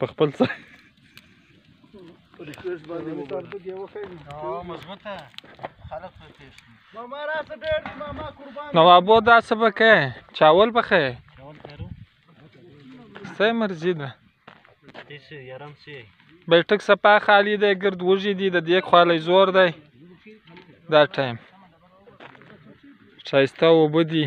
په خپل څه ریکویسټ باندې مو ټاپک یو خیر او مضبوطه خلک په پیش ماما را څه ډېر ماما قربان نو ابو دا څه بکه چاول بخه چاول خیرو سه مرزي ده تیسه یارم سي بیٹک سپا خالی دی ګرد وږي دي د دې خالي زور دی دا ټایم شایسته وبدي